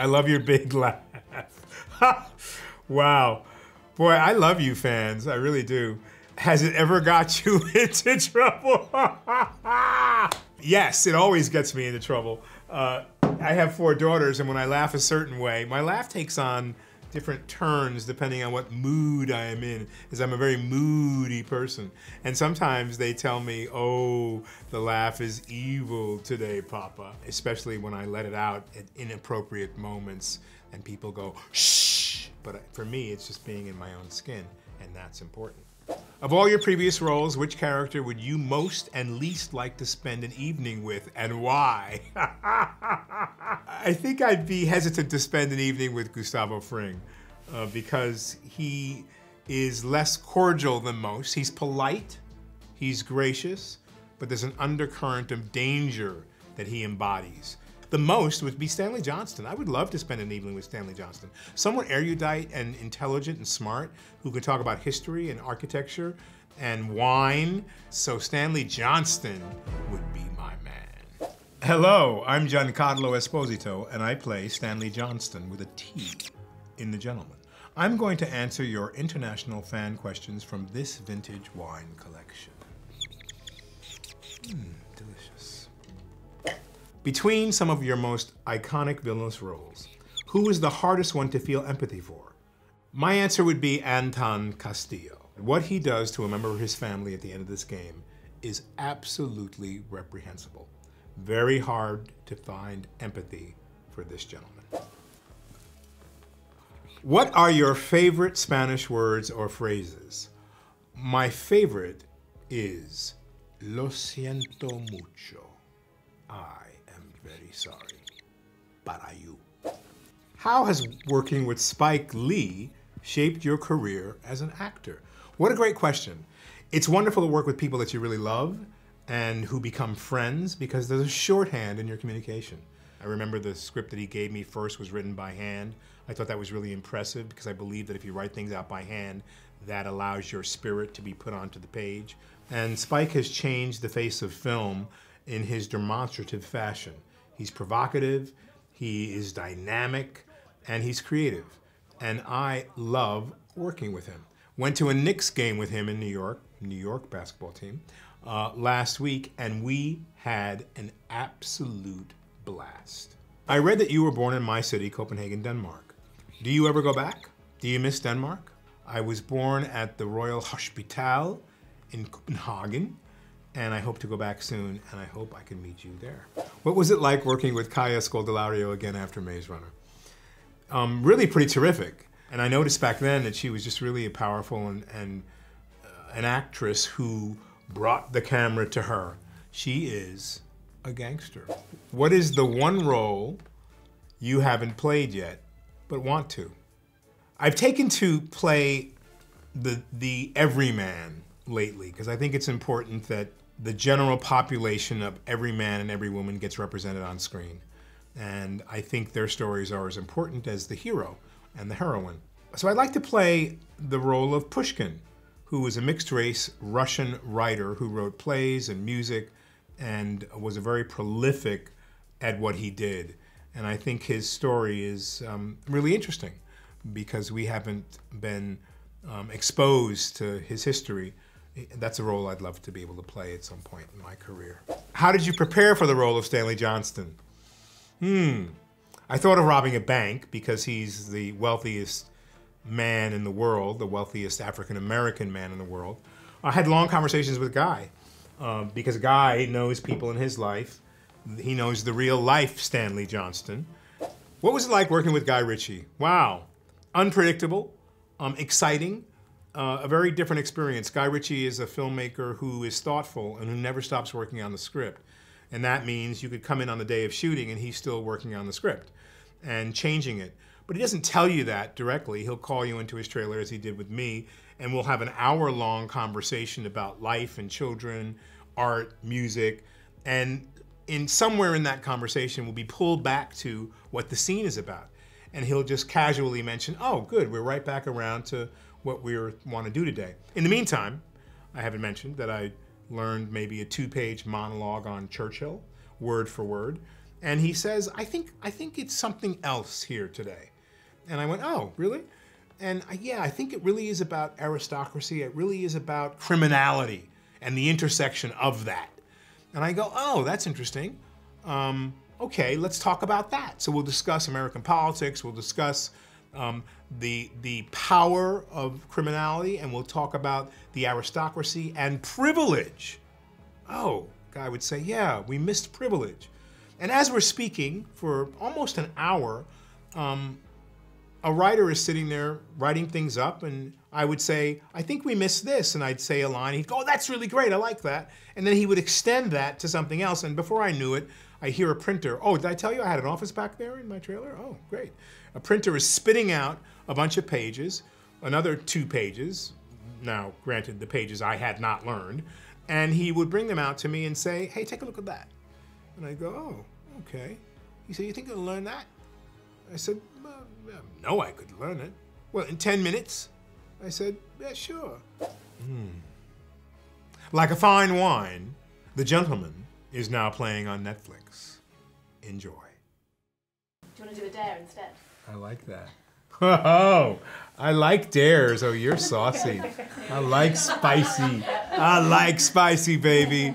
I love your big laugh. wow. Boy, I love you fans. I really do. Has it ever got you into trouble? yes, it always gets me into trouble. Uh, I have four daughters, and when I laugh a certain way, my laugh takes on different turns depending on what mood I am in, as I'm a very moody person. And sometimes they tell me, oh, the laugh is evil today, Papa, especially when I let it out at inappropriate moments and people go, shh. But for me, it's just being in my own skin, and that's important. Of all your previous roles, which character would you most and least like to spend an evening with, and why? I think I'd be hesitant to spend an evening with Gustavo Fring uh, because he is less cordial than most. He's polite, he's gracious, but there's an undercurrent of danger that he embodies. The most would be Stanley Johnston. I would love to spend an evening with Stanley Johnston. Someone erudite and intelligent and smart who could talk about history and architecture and wine. So Stanley Johnston would be my man. Hello, I'm Giancarlo Esposito, and I play Stanley Johnston with a T in The Gentlemen. I'm going to answer your international fan questions from this vintage wine collection. Hmm. Between some of your most iconic villainous roles, who is the hardest one to feel empathy for? My answer would be Anton Castillo. What he does to a member of his family at the end of this game is absolutely reprehensible. Very hard to find empathy for this gentleman. What are your favorite Spanish words or phrases? My favorite is Lo siento mucho. I very sorry. Para you. How has working with Spike Lee shaped your career as an actor? What a great question. It's wonderful to work with people that you really love and who become friends because there's a shorthand in your communication. I remember the script that he gave me first was written by hand. I thought that was really impressive because I believe that if you write things out by hand, that allows your spirit to be put onto the page. And Spike has changed the face of film in his demonstrative fashion. He's provocative, he is dynamic, and he's creative. And I love working with him. Went to a Knicks game with him in New York, New York basketball team, uh, last week, and we had an absolute blast. I read that you were born in my city, Copenhagen, Denmark. Do you ever go back? Do you miss Denmark? I was born at the Royal Hospital in Copenhagen, and I hope to go back soon, and I hope I can meet you there. What was it like working with Kaya Scodelario again after Maze Runner? Um, really pretty terrific. And I noticed back then that she was just really a powerful and, and uh, an actress who brought the camera to her. She is a gangster. What is the one role you haven't played yet, but want to? I've taken to play the, the everyman lately because I think it's important that the general population of every man and every woman gets represented on screen. And I think their stories are as important as the hero and the heroine. So I'd like to play the role of Pushkin, who was a mixed race Russian writer who wrote plays and music and was a very prolific at what he did. And I think his story is um, really interesting because we haven't been um, exposed to his history that's a role I'd love to be able to play at some point in my career. How did you prepare for the role of Stanley Johnston? Hmm. I thought of robbing a bank because he's the wealthiest man in the world, the wealthiest African American man in the world. I had long conversations with Guy um, because Guy knows people in his life. He knows the real life Stanley Johnston. What was it like working with Guy Ritchie? Wow. Unpredictable, um, exciting, uh, a very different experience. Guy Ritchie is a filmmaker who is thoughtful and who never stops working on the script. And that means you could come in on the day of shooting and he's still working on the script and changing it. But he doesn't tell you that directly. He'll call you into his trailer as he did with me, and we'll have an hour long conversation about life and children, art, music, and in somewhere in that conversation we'll be pulled back to what the scene is about. And he'll just casually mention, oh, good, we're right back around to what we want to do today. In the meantime, I haven't mentioned that I learned maybe a two-page monologue on Churchill, word for word, And he says, I think, I think it's something else here today. And I went, oh, really? And I, yeah, I think it really is about aristocracy. It really is about criminality and the intersection of that. And I go, oh, that's interesting. Um, okay, let's talk about that. So we'll discuss American politics. We'll discuss um, the the power of criminality, and we'll talk about the aristocracy and privilege. Oh, Guy would say, yeah, we missed privilege. And as we're speaking for almost an hour, um, a writer is sitting there writing things up, and I would say, I think we missed this, and I'd say a line. He'd go, oh, that's really great, I like that. And then he would extend that to something else, and before I knew it, I hear a printer. Oh, did I tell you I had an office back there in my trailer? Oh, great. A printer is spitting out a bunch of pages, another two pages. Now, granted, the pages I had not learned. And he would bring them out to me and say, hey, take a look at that. And I go, oh, okay. He said, you think you'll learn that? I said, well, no, I could learn it. Well, in 10 minutes? I said, yeah, sure. Mm. Like a fine wine, The Gentlemen is now playing on Netflix. Enjoy. Do you want to do a dare instead? I like that. Oh, I like dares. Oh, you're saucy. I like spicy. I like spicy, baby.